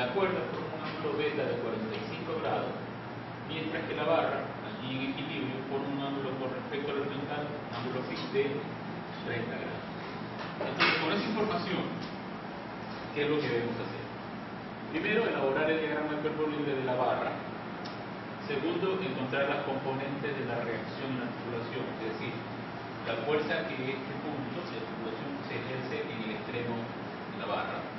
la cuerda forma un ángulo beta de 45 grados, mientras que la barra, allí en equilibrio, forma un ángulo con respecto al horizontal, un ángulo fijo de 30 grados. Entonces, con esa información, ¿qué es lo que debemos hacer? Primero, elaborar el diagrama de de la barra. Segundo, encontrar las componentes de la reacción en la articulación, es decir, la fuerza que este punto de articulación se ejerce en el extremo de la barra.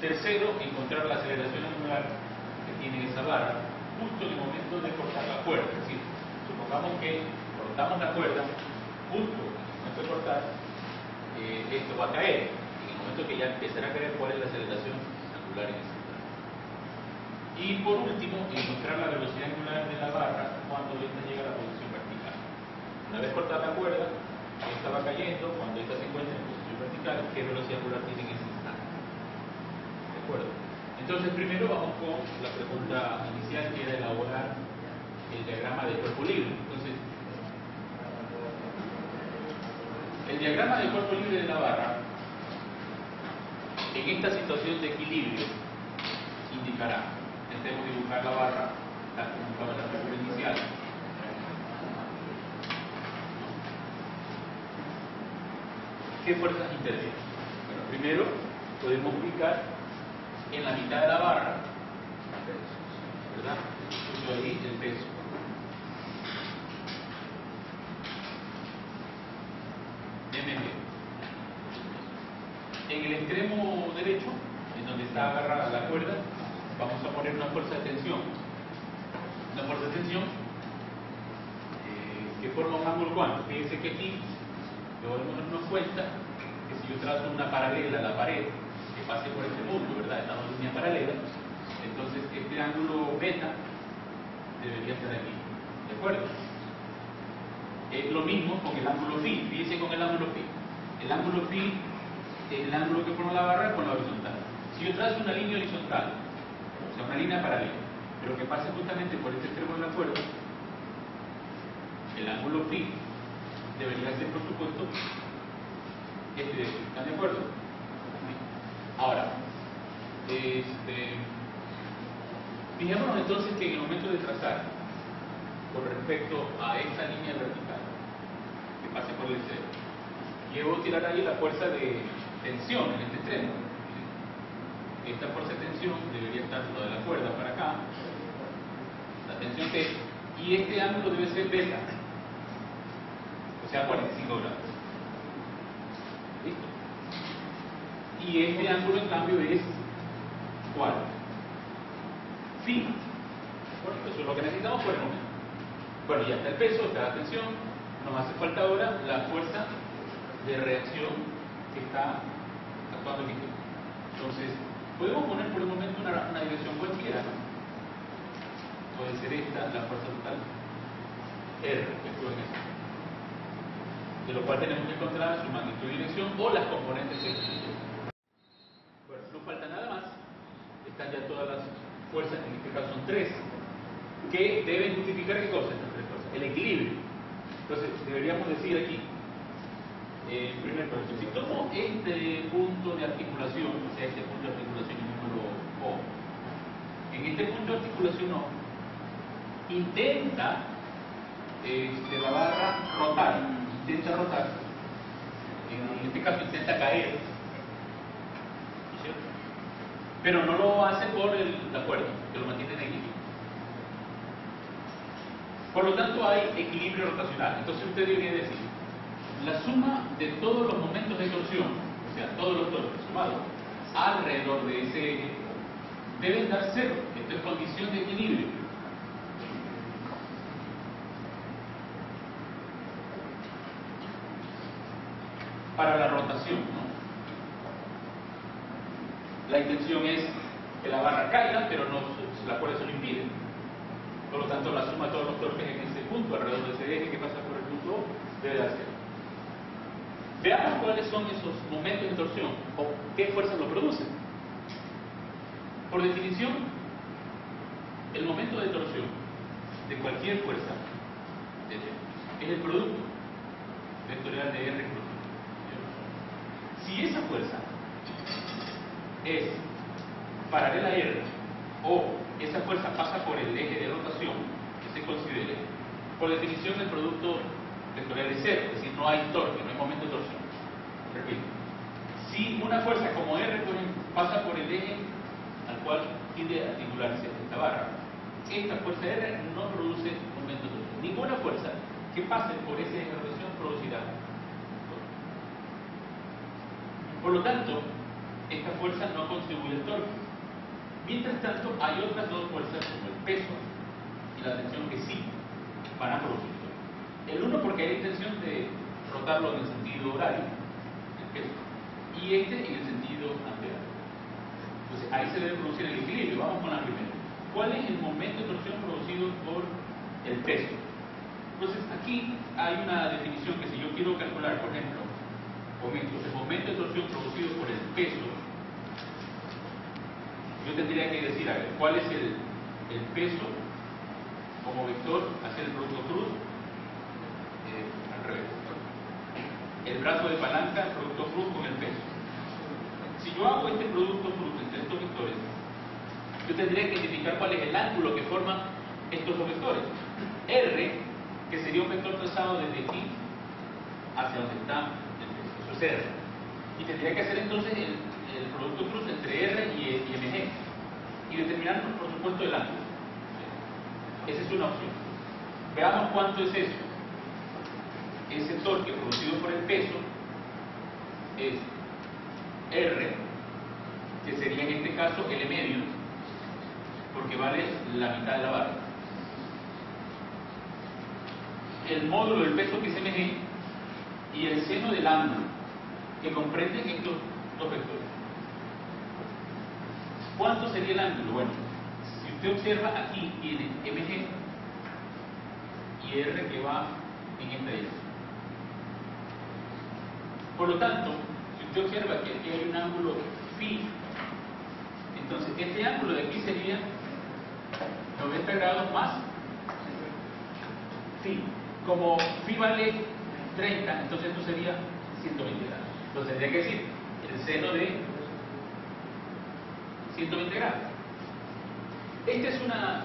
Tercero, encontrar la aceleración angular que tiene esa barra justo en el momento de cortar la cuerda. Es decir, supongamos que cortamos la cuerda, justo en el momento de cortar, eh, esto va a caer. En el momento que ya empezará a caer, ¿cuál es la aceleración angular en ese lugar? Y por último, encontrar la velocidad angular de la barra cuando esta llega a la posición vertical. Una vez cortada la cuerda, esta va cayendo, cuando esta se encuentra en posición vertical, ¿qué velocidad angular tiene en ese Entonces, primero vamos con la pregunta inicial, que era elaborar el diagrama de cuerpo libre. Entonces, el diagrama del cuerpo libre de la barra, en esta situación de equilibrio, indicará, intentemos dibujar la barra, tal la figura inicial. ¿Qué fuerzas intervienen? Bueno, primero podemos ubicar en la mitad de la barra, ¿verdad? Justo ahí el peso. MG. En el extremo derecho, en donde está agarrada la cuerda, vamos a poner una fuerza de tensión. Una fuerza de tensión eh, que forma un ángulo cuánto. Fíjense que aquí debemos darnos cuenta que si yo trazo una paralela a la pared que pase por este punto, ¿verdad? Esta dos líneas paralelas, entonces este ángulo beta debería estar aquí. ¿De acuerdo? Es lo mismo con el ángulo phi. Fíjense con el ángulo phi. El ángulo phi es el ángulo que forma la barra con la horizontal. Si yo trazo una línea horizontal, o sea, una línea paralela, pero que pase justamente por este extremo de la cuerda, el ángulo phi debería ser, por supuesto, este de aquí. ¿Están de acuerdo? Ahora, este, fijémonos entonces que en el momento de trazar, con respecto a esta línea vertical, que pase por el extremo, llevo a tirar ahí la fuerza de tensión en este extremo. Esta fuerza de tensión debería estar lo de la cuerda para acá, la tensión T, y este ángulo debe ser beta, o sea 45 grados. ¿Listo? Y este ángulo en cambio es ¿cuál? Phi. Bueno, eso es lo que necesitamos por el momento. Bueno, ya está el peso, está la tensión, nos hace falta ahora la fuerza de reacción que está actuando aquí. Entonces, podemos poner por el momento una, una dirección cualquiera. Puede ser esta, la fuerza total. R, que actúa en. De lo cual tenemos que encontrar su magnitud y dirección o las componentes que Bueno, no falta nada más. Están ya todas las fuerzas, en este caso son tres, que deben justificar qué cosa estas tres cosas. El equilibrio. Entonces, deberíamos decir aquí, eh, primer punto, si tomo este punto de articulación, o sea, este punto de articulación número O, en este punto de articulación O, intenta este, la barra rotar, intenta rotar, en este caso intenta caer, ¿no es cierto? Pero no lo hace por el, la cuerda, que lo mantiene en equilibrio. Por lo tanto, hay equilibrio rotacional. Entonces usted debería decir, la suma de todos los momentos de torsión, o sea, todos los torques sumados alrededor de ese eje, deben dar cero. Esto es condición de equilibrio. Para la rotación, ¿no? La intención es que la barra caiga, pero no, la cuerda se lo impide. Por lo tanto, la suma de todos los torques en ese punto, alrededor de ese eje que pasa por el punto debe dar cero. Veamos cuáles son esos momentos de torsión o qué fuerzas lo producen. Por definición, el momento de torsión de cualquier fuerza, es el producto vectorial de R cruz. Si esa fuerza es paralela a R o esa fuerza pasa por el eje de rotación que se considere, por definición el producto vectorial es cero, es decir, no hay torque, no hay momento de torsión. Repito, si una fuerza como R pasa por el eje al cual tiende a articularse esta barra, esta fuerza R no produce momento de torsión. Ninguna fuerza que pase por ese eje de rotación producirá Por lo tanto, esta fuerza no contribuye al torque. Mientras tanto, hay otras dos fuerzas como el peso y la tensión que sí van a producir. El uno porque hay intención de rotarlo en el sentido horario, el peso, y este en el sentido anterior. Entonces ahí se debe producir el equilibrio. Vamos con la primera. ¿Cuál es el momento de torsión producido por el peso? Entonces aquí hay una definición que si yo quiero calcular, por ejemplo, momentos, el momento de torsión producido por el peso, yo tendría que decir, a ver, ¿cuál es el, el peso como vector hacia el producto cruz? Eh, al revés. El brazo de palanca, el producto cruz con el peso. Si yo hago este producto cruz entre estos vectores, yo tendría que identificar cuál es el ángulo que forman estos dos vectores. R, que sería un vector trazado desde aquí hacia donde está R. Y tendría que hacer entonces el, producto cruz entre R y, MG. Y determinar, por supuesto, el ángulo. Esa es una opción. Veamos cuánto es eso. Ese torque producido por el peso es R, que sería en este caso L medio, porque vale la mitad de la barra. El módulo del peso que es MG y el seno del ángulo que comprenden estos dos vectores. ¿Cuánto sería el ángulo? Bueno, usted observa aquí tiene MG y R que va en esta dirección. Por lo tanto, si usted observa que aquí hay un ángulo phi, entonces este ángulo de aquí sería 90 grados más phi. Como phi vale 30, entonces esto sería 120 grados. Entonces tendría que decir el seno de 120 grados. Esta es una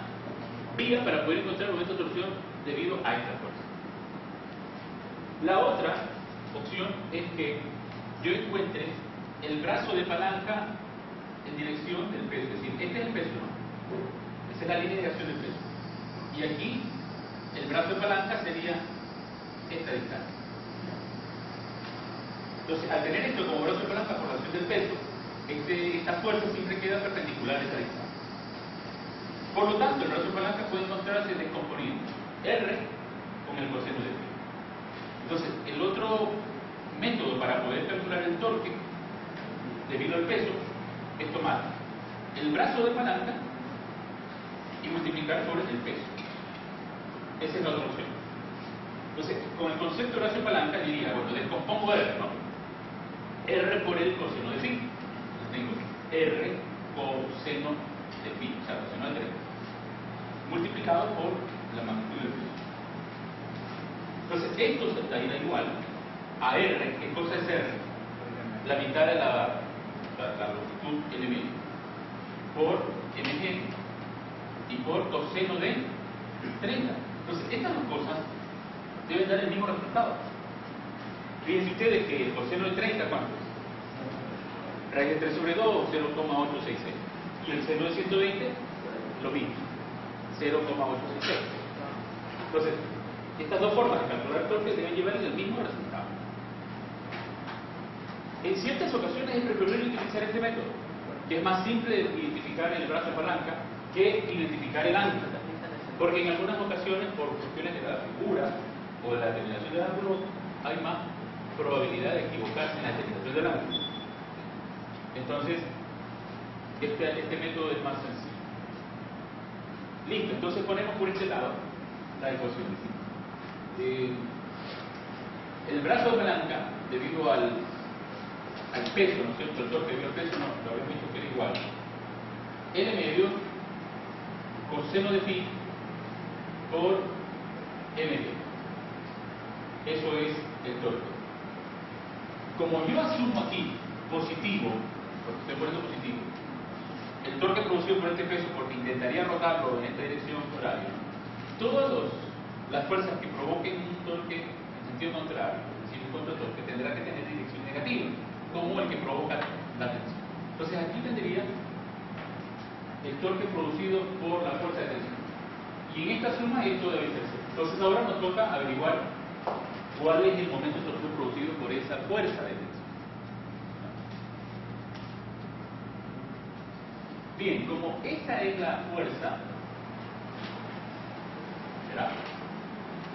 vía para poder encontrar el momento de torsión debido a esta fuerza. La otra opción es que yo encuentre el brazo de palanca en dirección del peso. Es decir, este es el peso, ¿no? Esa es la línea de acción del peso. Y aquí el brazo de palanca sería esta distancia. Entonces, al tener esto como brazo de palanca por la acción del peso, este, esta fuerza siempre queda perpendicular a esta distancia. Por lo tanto, el de palanca puede encontrarse descomponiendo R con el coseno de phi. Entonces, el otro método para poder calcular el torque debido al peso es tomar el brazo de palanca y multiplicar por el peso. Esa es la otra opción. Entonces, con el concepto de de palanca diría, bueno, descompongo R, ¿no? R por el coseno de phi. Tengo R coseno de phi, o sea, coseno de 3, multiplicado por la magnitud del peso. Entonces, esto se da igual a R, ¿qué cosa es R? La mitad de la, la, longitud L por mg y por coseno de 30. Entonces, estas dos cosas deben dar el mismo resultado. Fíjense ustedes que el coseno de 30, ¿cuánto? Raíz de 3 sobre 2, 0,866. Y el seno de 120, lo mismo, 0,866. Entonces, estas dos formas de calcular el torque deben llevar el mismo resultado. En ciertas ocasiones es preferible utilizar este método, que es más simple de identificar el brazo de palanca que identificar el ángulo. Porque en algunas ocasiones, por cuestiones de la figura o de la determinación del ángulo, hay más probabilidad de equivocarse en la determinación del ángulo. Entonces, este, este método es más sencillo. Listo, entonces ponemos por este lado la ecuación. Eh, el brazo de palanca, debido al, peso, ¿no es cierto? El torque debido al peso, no, lo habíamos visto que era igual. L medio coseno de phi por medio. Eso es el torque. Como yo asumo aquí positivo, porque estoy poniendo positivo, el torque producido por este peso, porque intentaría rotarlo en esta dirección horaria, todas las fuerzas que provoquen un torque en sentido contrario, es decir, un contratorque, tendrá que tener dirección negativa, como el que provoca la tensión. Entonces aquí tendría el torque producido por la fuerza de tensión. Y en esta suma esto debe ser. Entonces ahora nos toca averiguar cuál es el momento torque producido por esa fuerza de tensión. Bien, como esta es la fuerza, ¿verdad?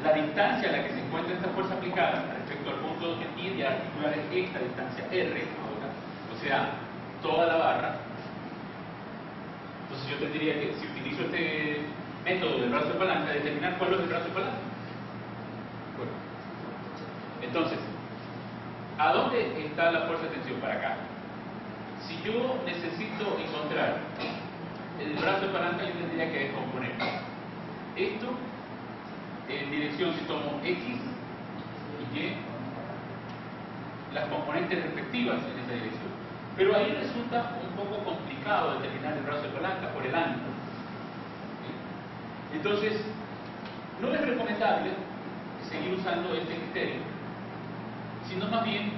la distancia a la que se encuentra esta fuerza aplicada respecto al punto que tiende a articular es esta distancia R, ahora, o sea, toda la barra. Entonces yo tendría que, si utilizo este método del brazo de palanca, determinar cuál es el brazo de palanca. Bueno, entonces, ¿a dónde está la fuerza de tensión? Para acá. Si yo necesito encontrar el brazo de palanca, yo tendría que descomponer esto en dirección si tomo X y Y, las componentes respectivas en esa dirección. Pero ahí resulta un poco complicado determinar el brazo de palanca por el ángulo. Entonces, no es recomendable seguir usando este criterio, sino más bien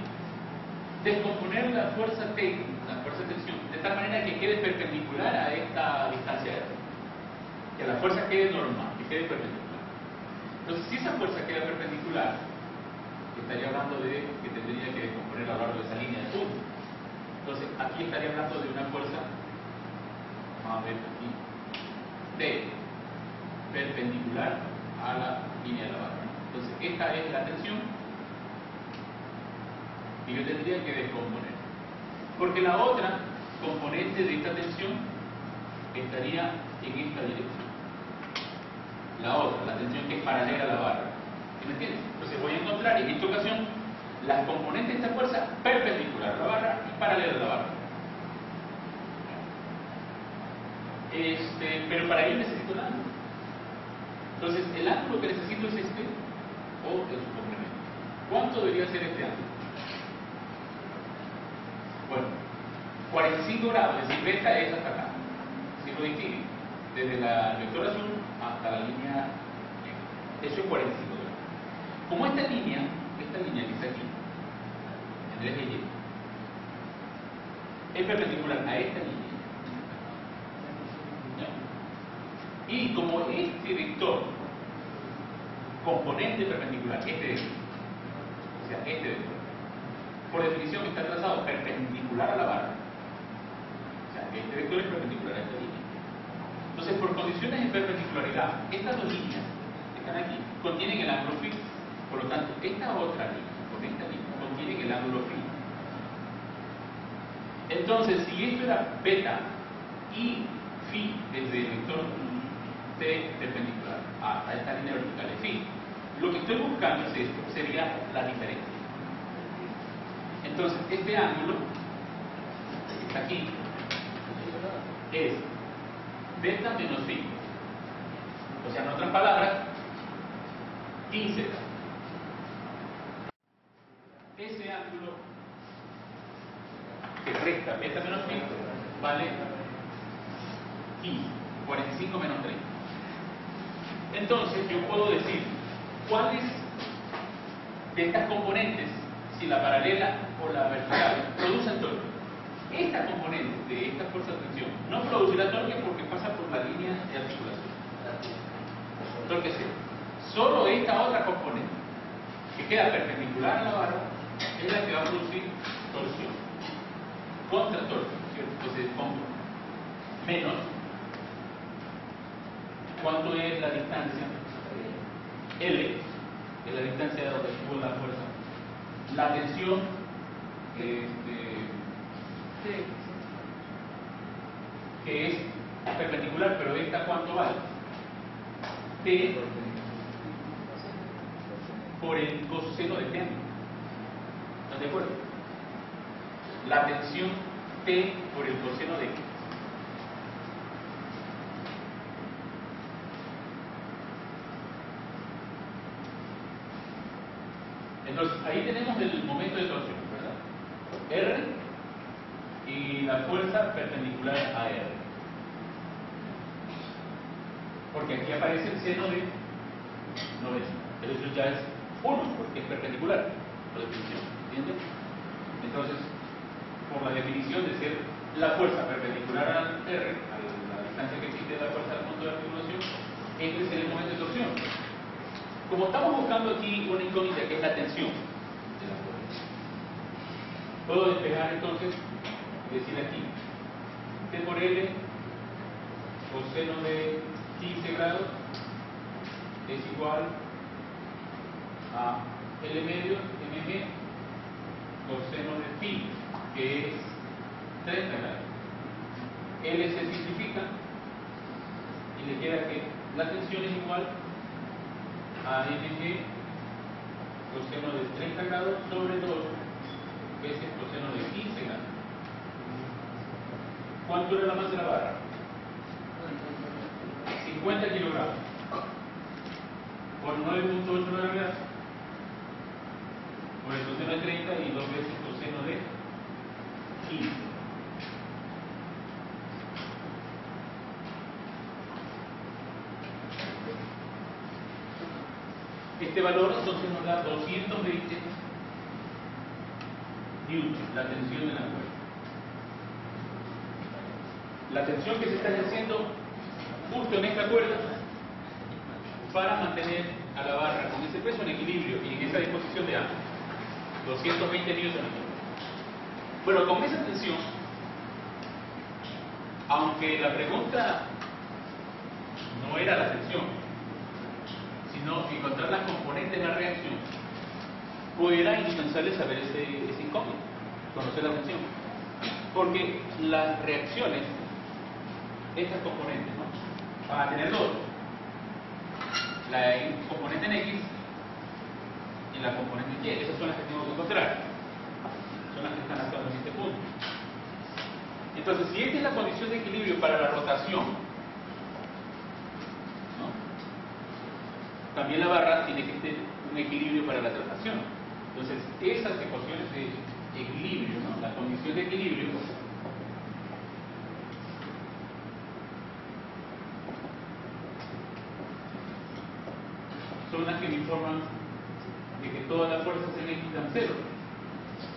descomponer la fuerza T, fuerza de tensión, de tal manera que quede perpendicular a esta distancia R. Que la fuerza quede normal, que quede perpendicular. Entonces, si esa fuerza queda perpendicular, estaría hablando de que tendría que descomponer a lo largo de esa línea de punto. Entonces, aquí estaría hablando de una fuerza, vamos a ver aquí, T, perpendicular a la línea de la barra. Entonces, esta es la tensión y yo tendría que descomponer. Porque la otra componente de esta tensión estaría en esta dirección. La otra, la tensión que es paralela a la barra. ¿Sí me entiendes? Entonces voy a encontrar en esta ocasión las componentes de esta fuerza perpendicular a la barra y paralela a la barra. Este, pero para ello necesito el ángulo. Entonces, el ángulo que necesito es este o el su. ¿Cuánto debería ser este ángulo? Bueno, 45 grados, es decir, beta es hasta acá. Si lo distingue, desde la vector azul hasta la línea negra. Eso es 45 grados. Como esta línea, esta línea que está aquí, eje Y, es perpendicular a esta línea. Y como este vector, componente perpendicular, este vector, o sea, este vector, por definición está trazado perpendicular a la barra. O sea, este vector es perpendicular a esta línea. Entonces, por condiciones de perpendicularidad, estas dos líneas que están aquí contienen el ángulo fijo. Por lo tanto, esta otra línea con esta línea contienen el ángulo fijo. Entonces, si esto era beta y phi desde el vector T perpendicular a esta línea vertical de phi, lo que estoy buscando es esto, sería la diferencia. Entonces, este ángulo, que está aquí, es beta menos phi. O sea, en otras palabras, 15. Ese ángulo que resta beta menos phi vale 15, 45 menos 30. Entonces, yo puedo decir cuáles de estas componentes si la paralela o la vertical producen torque. Esta componente de esta fuerza de tensión no producirá torque porque pasa por la línea de articulación. Torque cero. Solo esta otra componente, que queda perpendicular a la barra, es la que va a producir torsión. Contra torque, ¿cierto? Entonces pongo menos. ¿Cuánto es la distancia? L, es la distancia de donde estuvo la fuerza la tensión este, que es perpendicular, pero esta cuánto vale? T por el coseno de T. ¿Están de acuerdo? La tensión T por el coseno de X. Entonces, ahí tenemos el momento de torsión. R y la fuerza perpendicular a R. Porque aquí aparece el seno de 90. Pero eso ya es 1, porque es perpendicular, por definición. ¿Entiendes? Entonces, por la definición de ser la fuerza perpendicular al R, a la distancia que existe de la fuerza al punto de articulación, este es el momento de torsión. Como estamos buscando aquí una incógnita que es la tensión puedo despejar entonces decir aquí T por L coseno de 15 grados es igual a L medio mg coseno de phi que es 30 grados. L se simplifica y le queda que la tensión es igual a mg coseno de 30 grados sobre 2 veces coseno de 15 grados. ¿Cuánto era la masa de la barra? 50 kilogramos. Por 9.8 de gravedad. Por el coseno de 30 y dos veces coseno de 15. Este valor entonces nos da 220 la tensión de la cuerda. La tensión que se está ejerciendo justo en esta cuerda para mantener a la barra con ese peso en equilibrio y en esa disposición de ambos. 220 newtons. Bueno, con esa tensión, aunque la pregunta no era la tensión, sino encontrar las componentes de la reacción, pudiera indispensable saber ese, ese incógnito, conocer la tensión. Porque las reacciones, estas componentes, ¿no? van a tener dos. La componente en X y la componente en Y. Esas son las que tengo que encontrar. Son las que están actuando en este punto. Entonces, si esta es la condición de equilibrio para la rotación, también la barra tiene que tener un equilibrio para la traslación. Entonces, esas ecuaciones de equilibrio, ¿no? la condición de equilibrio, son las que me informan de que todas las fuerzas en X dan cero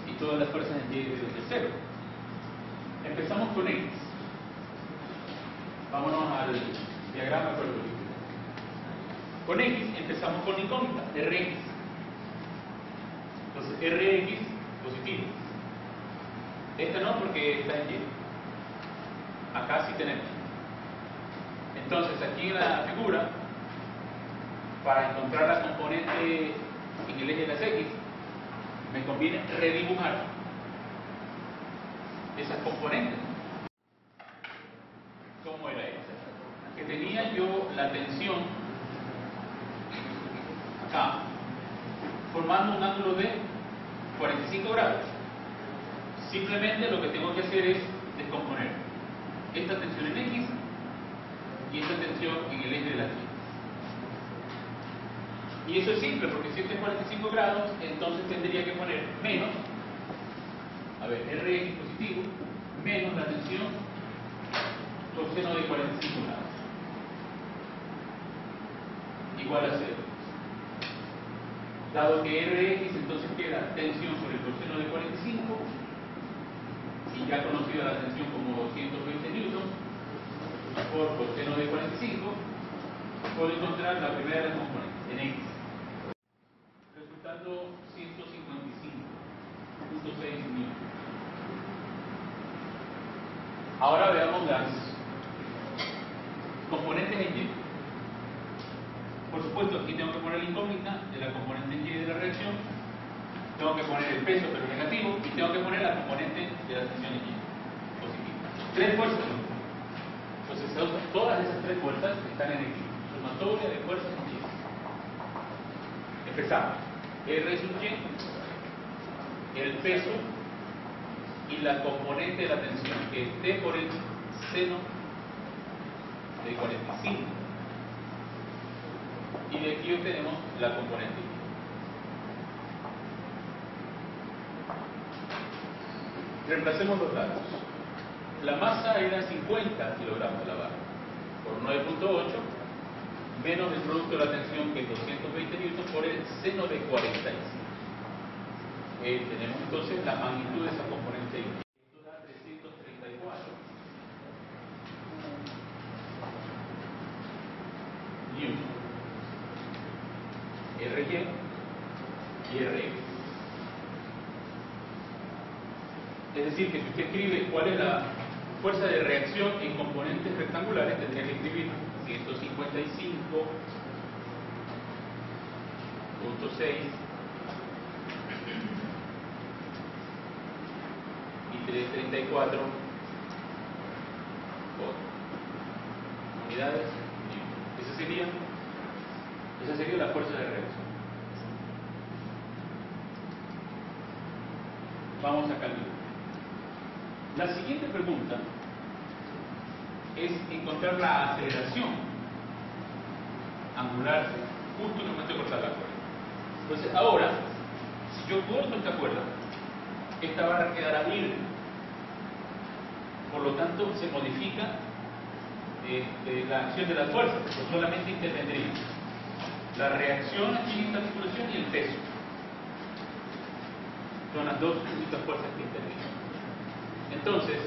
y todas las fuerzas en Y deben de cero. Empezamos con X. Vámonos al diagrama ecuatorial. Con X empezamos con incógnita, Rx. Rx positivo. Esta no porque está en Y. Acá sí tenemos. Entonces, aquí en la figura, para encontrar la componente en el eje de las X, me conviene redibujar esas componentes. ¿Cómo era eso? Que tenía yo la tensión acá, formando un ángulo de 45 grados. Simplemente lo que tengo que hacer es descomponer esta tensión en X y esta tensión en el eje de la Y. Y eso es simple, porque si este es 45 grados, entonces tendría que poner menos, a ver, Rx positivo, menos la tensión coseno de 45 grados. Igual a 0. Dado que Rx entonces queda tensión sobre el coseno de 45, y ya conocida la tensión como 220 newtons, por coseno de 45, puedo encontrar la primera de las componentes, en X. Resultando 155.6 newtons. Ahora veamos las componentes en Y. Supuesto, aquí tengo que poner la incógnita de la componente en Y de la reacción, tengo que poner el peso pero negativo y tengo que poner la componente de la tensión en Y positiva. Tres fuerzas. Entonces, todas esas tres fuerzas están en equilibrio. Sumatoria de fuerzas en Y. Empezamos. R sub Y, el peso y la componente de la tensión, que es T por el seno de 45 y de aquí obtenemos la componente y. Reemplacemos los datos. La masa era 50 kilogramos de la barra, por 9.8, menos el producto de la tensión que es 220 newtons por el seno de 45. Eh, tenemos entonces la magnitud de esa componente y. que escribe cuál es la fuerza de reacción en componentes rectangulares, tendría que escribir 155.6 y 334 por unidades. Esa sería, esa sería la fuerza de reacción. Vamos a calcular. La siguiente pregunta es encontrar la aceleración angular justo en el momento de cortar la cuerda. Entonces, ahora, si yo corto esta cuerda, esta barra quedará libre. Por lo tanto, se modifica este, la acción de las fuerzas, porque solamente intervendría la reacción aquí en esta articulación y el peso. Son las dos únicas fuerzas que intervienen. Entonces,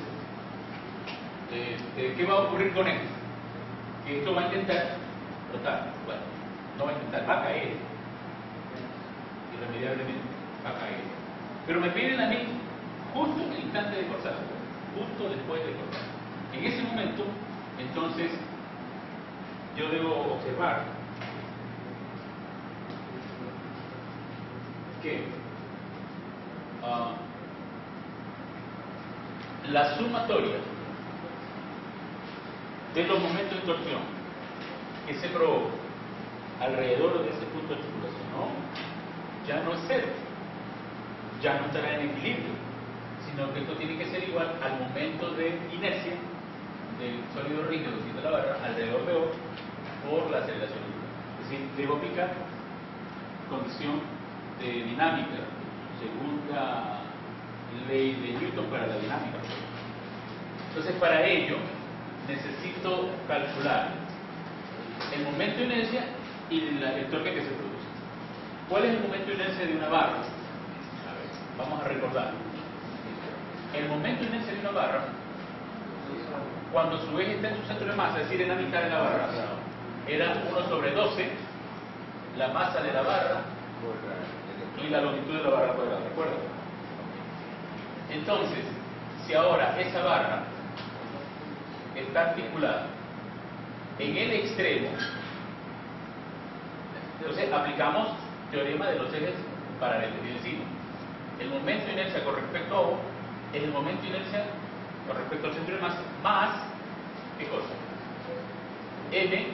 este, ¿qué va a ocurrir con esto? Que esto va a intentar flotar. Bueno, no va a intentar, va a caer. Irremediablemente va a caer. Pero me piden a mí justo en el instante de cortar, justo después de cortar. En ese momento, entonces, yo debo observar que uh, la sumatoria de los momentos de torsión que se provoca alrededor de ese punto de articulación, ¿no? ya no es cero, ya no estará en equilibrio, sino que esto tiene que ser igual al momento de inercia del sólido rígido de la barra alrededor de O por la aceleración. Es decir, debo aplicar condición de dinámica, segunda ley de Newton para la dinámica. Entonces, para ello, necesito calcular el momento de inercia y el torque que se produce. ¿Cuál es el momento de inercia de una barra? A ver, vamos a recordar. El momento de inercia de una barra, cuando su eje está en su centro de masa, es decir, en la mitad de la barra, era 1 sobre 12, la masa de la barra y la longitud de la barra cuadrada, ¿recuerdan? Entonces, si ahora esa barra está articulada en el extremo, entonces aplicamos teorema de los ejes paralelos, es decir, el momento de inercia con respecto a O es el momento de inercia con respecto al centro de masa más, ¿qué cosa? M,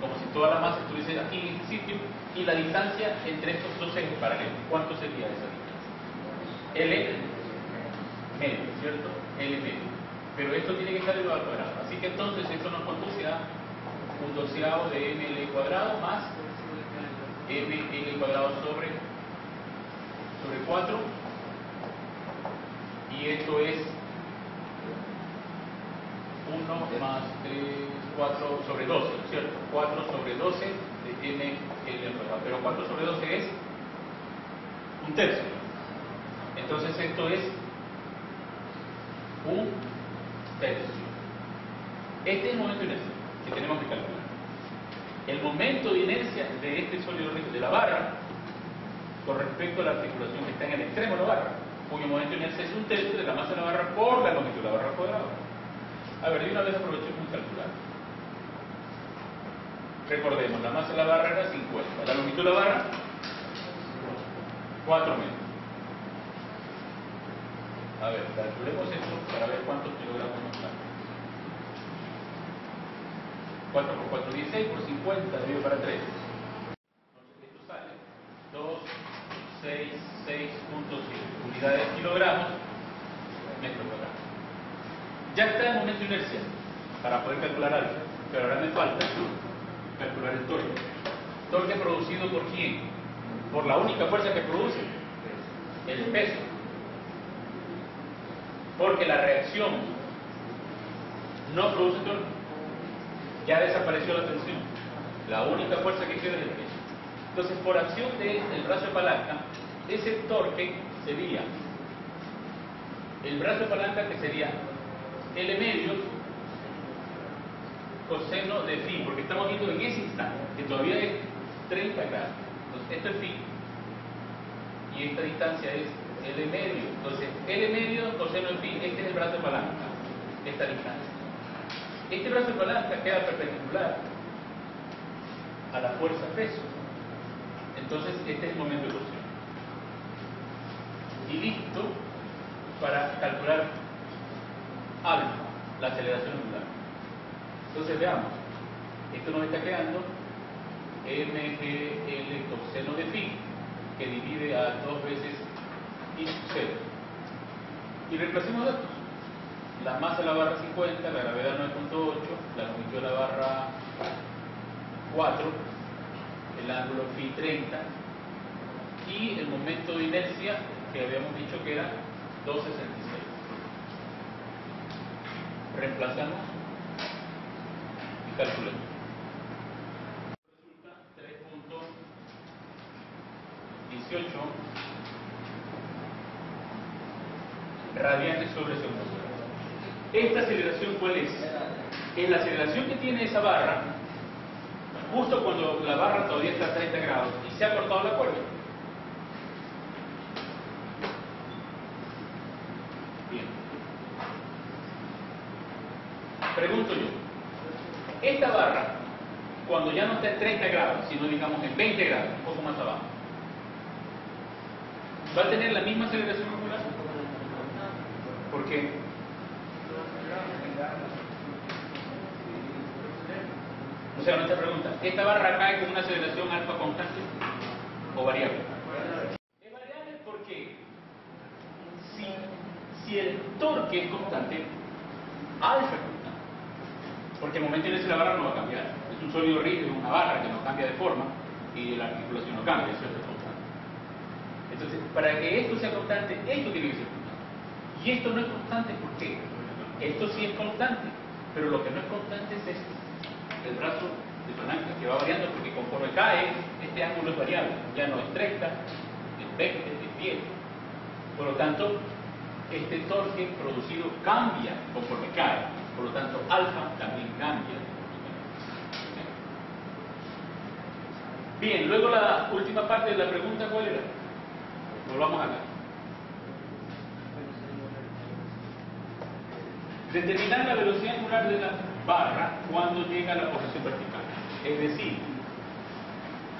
como si toda la masa estuviese aquí en este sitio, y la distancia entre estos dos ejes paralelos. ¿Cuánto sería esa distancia? L medio, ¿cierto? L medio. Pero esto tiene que estar elevado al cuadrado. Así que entonces esto nos conduce a un doceavo de ml cuadrado más ml cuadrado sobre, sobre 4. Y esto es 1 más 3, 4 sobre 12, ¿cierto? 4 sobre 12 de ml cuadrado. Pero 4 sobre 12 es un tercio. Entonces esto es un tercio. Este es el momento de inercia que tenemos que calcular. El momento de inercia de este sólido de la barra con respecto a la articulación que está en el extremo de la barra, cuyo momento de inercia es un tercio de la masa de la barra por la longitud de la barra cuadrada. A ver, de una vez aprovechemos y calcular. Recordemos, la masa de la barra era 50, la longitud de la barra 4 metros. A ver, calculemos esto para ver cuántos kilogramos nos da. 4 por 4, 16 por 50 dividido para 3. Entonces esto sale 2, 6, 6.7 unidades de kilogramos metro cuadrado. Ya está el momento de inercia para poder calcular algo, pero ahora me falta calcular el torque. ¿Torque producido por quién? Por la única fuerza que produce, el peso. Porque la reacción no produce torque. Ya desapareció la tensión. La única fuerza que queda es el peso. Entonces, por acción del brazo de palanca, ese torque sería el brazo de palanca que sería L medio coseno de phi, porque estamos viendo en ese instante, que todavía es 30 grados. Entonces, esto es phi. Y esta distancia es L medio. Entonces, L medio coseno de phi, este es el brazo de palanca, esta distancia. Este brazo de palanca queda perpendicular a la fuerza peso. Entonces, este es el momento de torsión. Y listo para calcular alfa, la aceleración angular. Entonces veamos, esto nos está quedando mgl coseno de phi, que divide a dos veces sub 0. Y reemplacemos datos. La masa de la barra 50, la gravedad 9.8, la longitud de la barra 4, el ángulo phi 30 y el momento de inercia que habíamos dicho que era 2.66. Reemplazamos y calculamos. Resulta 3.18 radianes sobre segundo. ¿Esta aceleración cuál es? Es la aceleración que tiene esa barra justo cuando la barra todavía está a 30 grados y se ha cortado la cuerda. Bien. Pregunto yo, esta barra, cuando ya no está en 30 grados, sino digamos en 20 grados, un poco más abajo, ¿va a tener la misma aceleración angular? ¿Por qué? O sea, nuestra pregunta, ¿esta barra cae con una aceleración alfa constante o variable? Es variable porque si, si el torque es constante, alfa es constante. Porque el momento en ese la barra no va a cambiar. Es un sólido rígido, una barra que no cambia de forma y la articulación no cambia, eso es constante. Entonces, para que esto sea constante, esto tiene que ser. Y esto no es constante, ¿por qué? Esto sí es constante, pero lo que no es constante es el brazo de palanca, que va variando porque conforme cae, este ángulo es variable, ya no es 30, es 20, es 10. Por lo tanto, este torque producido cambia conforme cae, por lo tanto, alfa también cambia. Bien, luego la última parte de la pregunta, ¿cuál era? Volvamos acá. Determinar la velocidad angular de la barra cuando llega a la posición vertical. Es decir,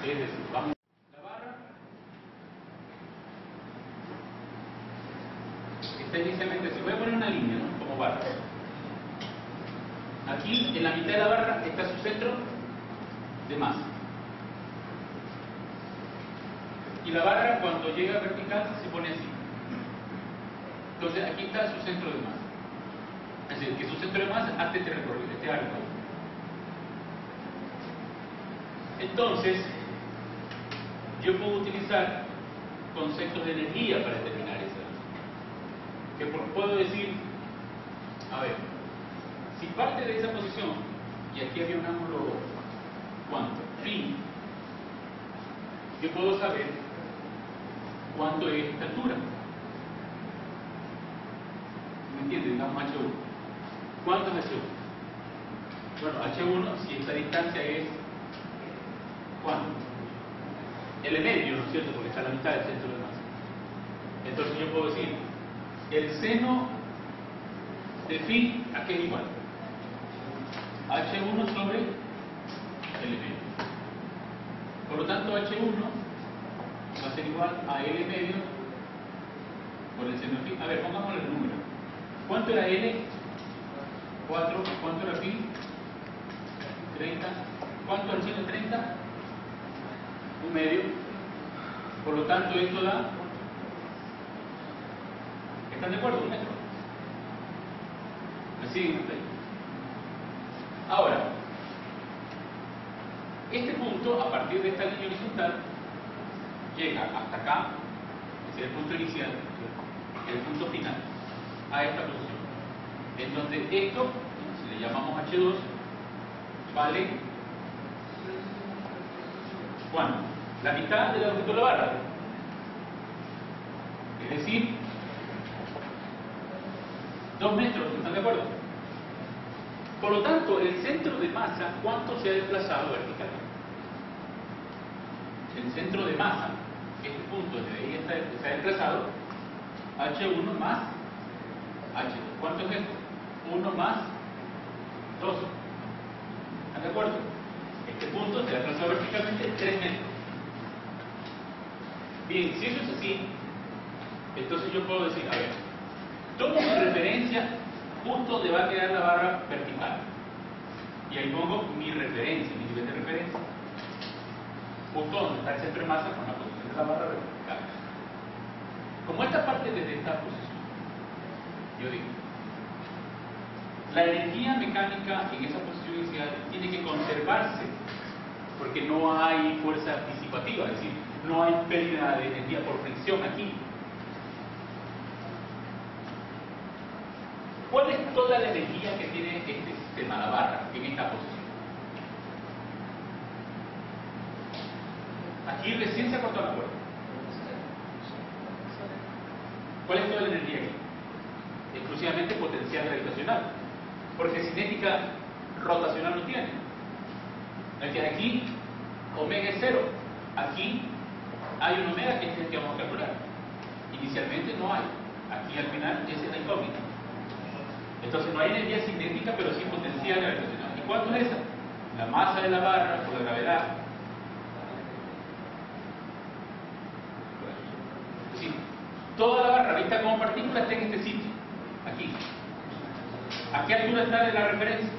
es decir, vamos la barra está inicialmente así. Voy a poner una línea ¿no? como barra. Aquí en la mitad de la barra está su centro de masa. Y la barra cuando llega vertical se pone así. Entonces aquí está su centro de masa. Es decir, que su centro de masa hace este arco. Entonces, yo puedo utilizar conceptos de energía para determinar eso. Que puedo decir, a ver, si parte de esa posición, y aquí había un ángulo, ¿cuánto? Phi, yo puedo saber cuánto es esta altura. ¿Me entienden? Digamos H1. ¿Cuánto es H1? Bueno, H1, si esta distancia es ¿cuánto? L medio, ¿no es cierto? Porque está a la mitad del centro de masa. Entonces yo puedo decir, el seno de phi, ¿a qué es igual? H1 sobre L medio. Por lo tanto, H1 va a ser igual a L medio por el seno de phi. A ver, pongámosle el número. ¿Cuánto era L? 4, ¿cuánto era pi? 30. ¿Cuánto era 130? Un medio. Por lo tanto, esto da. ¿Están de acuerdo? Un metro. ¿Me siguen Ahora, este punto, a partir de esta línea horizontal, llega hasta acá, es el punto inicial, el punto final. a esta posición. En donde esto, si le llamamos H2, vale ¿cuánto? La mitad de la de la barra. Es decir, 2 metros, ¿están de acuerdo? Por lo tanto, el centro de masa, ¿cuánto se ha desplazado verticalmente? El centro de masa, este punto desde ahí está, se ha desplazado H1 más H2. ¿Cuánto es esto? 1 más 2. ¿Están de acuerdo? Este punto se desplazado verticalmente 3 metros. Bien, si eso es así, entonces yo puedo decir, a ver, tomo mi referencia justo donde va a quedar la barra vertical. Y ahí pongo mi referencia, mi nivel de referencia. Justo donde está el centro de masa con la posición de la barra vertical. Como esta parte desde esta posición, yo digo, la energía mecánica en esa posición inicial tiene que conservarse, porque no hay fuerza disipativa, es decir, no hay pérdida de energía por fricción aquí. ¿Cuál es toda la energía que tiene este sistema, la barra, en esta posición? Aquí recién se cortó la cuerda. ¿Cuál es toda la energía aquí? Exclusivamente potencial gravitacional. Porque cinética rotacional no tiene. Aquí omega es cero. Aquí hay un omega que es el que vamos a calcular. Inicialmente no hay. Aquí al final esa es la incógnita. Entonces no hay energía cinética, pero sí potencial gravitacional. ¿Y cuánto es esa? La masa de la barra por la gravedad. Es decir, toda la barra vista como partícula está en este sitio, aquí. ¿A qué altura está de la referencia?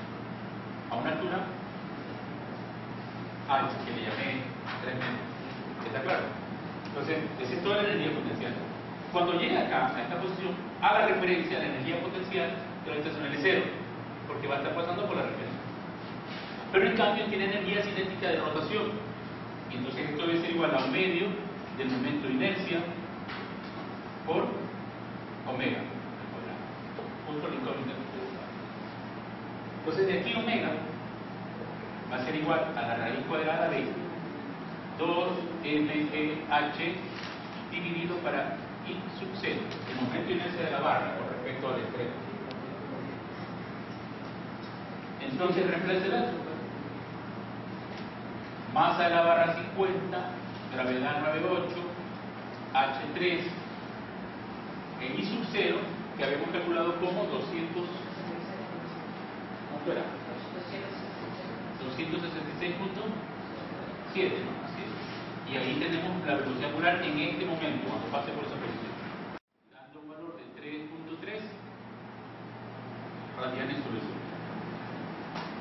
A una altura H, que le llamé 3 metros. ¿Está claro? Entonces, esa es toda la energía potencial. Cuando llega acá, a esta posición, haga referencia a la energía potencial gravitacional es cero, porque va a estar pasando por la referencia. Pero en cambio tiene energía cinética de rotación. Y entonces esto debe ser igual a un medio del momento de inercia por omega Punto la incógnita que ustedes saben. Entonces de aquí omega va a ser igual a la raíz cuadrada de 2mh dividido para i sub 0, el momento inercia de la barra con respecto al extremo. Entonces reemplace la Masa de la barra 50, gravedad 98, H3, en I sub 0, que habíamos calculado como 200, ¿cuánto era? 266.7, ¿no? Así es. Y ahí tenemos la velocidad angular en este momento, cuando pase por esa posición. Dando un valor de 3.3 radianes sobre segundo.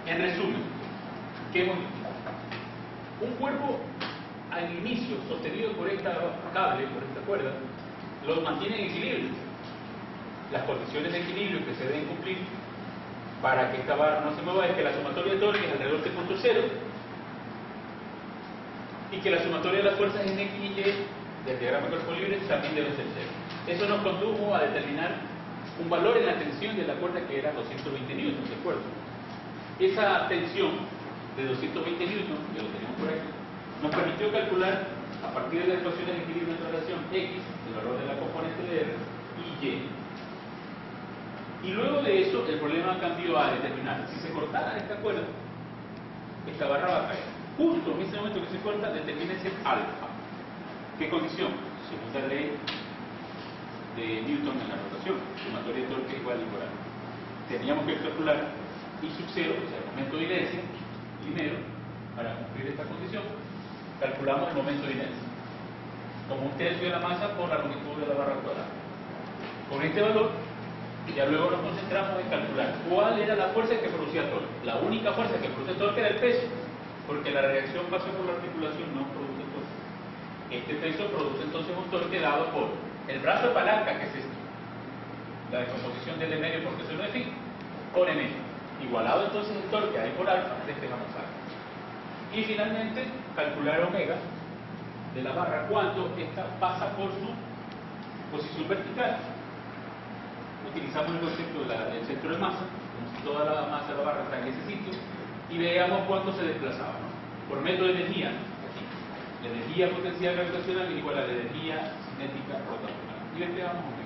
En resumen, ¿qué hemos dicho? Un cuerpo al inicio sostenido por esta cable, por esta cuerda, los mantiene en equilibrio. Las condiciones de equilibrio que se deben cumplir para que esta barra no se mueva es que la sumatoria de torques es alrededor de punto cero y que la sumatoria de las fuerzas en X y Y del diagrama de cuerpo libre también debe ser cero. Eso nos condujo a determinar un valor en la tensión de la cuerda que era 220 newtons, ¿de acuerdo? Esa tensión de 220 newtons, que lo tenemos por aquí, nos permitió calcular a partir de las ecuaciones de equilibrio de relación X, el valor de la componente de R, y Y. Y luego de eso, el problema cambió a determinar si se cortara esta cuerda, esta barra va a caer. Justo en ese momento que se corta, determina ese alfa. ¿Qué condición? Segunda ley de Newton en la rotación, sumatoria de torque igual a igual. Teníamos que calcular I sub 0, o sea, el momento de inercia, primero, para cumplir esta condición, calculamos el momento de inercia. Como un tercio de la masa por la longitud de la barra cuadrada. Con este valor, ya luego nos concentramos en calcular cuál era la fuerza que producía torque. La única fuerza que produce torque era el peso, porque la reacción pasó por la articulación, no produce fuerza. Este peso produce entonces un torque dado por el brazo de palanca, que es esto, la descomposición del medio por tensión de phi, por m, igualado entonces el torque ahí por alfa, despejamos alfa. Y finalmente, calcular omega de la barra cuando esta pasa por su posición vertical. utilizamos el concepto del centro de masa, como si toda la masa de la barra está en ese sitio, y veamos cuánto se desplazaba. ¿no? Por metro de energía, aquí, la energía potencial gravitacional igual a la energía cinética rotacional. Y veamos